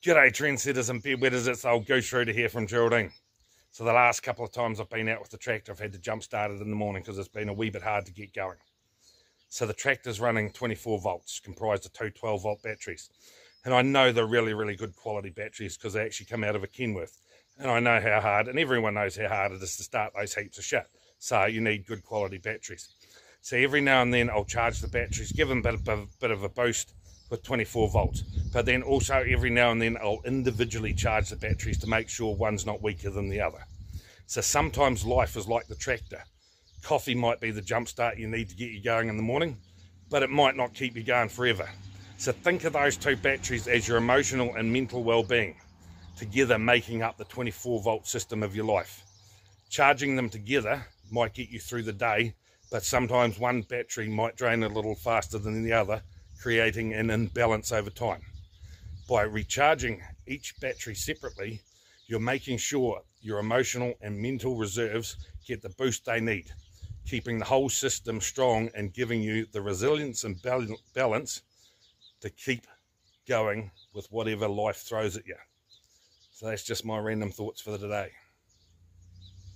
G'day trendsetters and bedwetters, it's old Gooserooter here from Geraldine. So the last couple of times I've been out with the tractor, I've had to jump start it in the morning because it's been a wee bit hard to get going. So the tractor's running 24 volts, comprised of two 12 volt batteries. And I know they're really, really good quality batteries because they actually come out of a Kenworth. And I know how hard, and everyone knows how hard it is to start those heaps of shit. So you need good quality batteries. So every now and then I'll charge the batteries, give them a bit, a bit of a boost, with 24 volts. But then also every now and then I'll individually charge the batteries to make sure one's not weaker than the other. So sometimes life is like the tractor. Coffee might be the jump start you need to get you going in the morning, but it might not keep you going forever. So think of those two batteries as your emotional and mental well-being, together making up the 24 volt system of your life. Charging them together might get you through the day, but sometimes one battery might drain a little faster than the other creating an imbalance over time. By recharging each battery separately, you're making sure your emotional and mental reserves get the boost they need, keeping the whole system strong and giving you the resilience and balance to keep going with whatever life throws at you. So that's just my random thoughts for the today.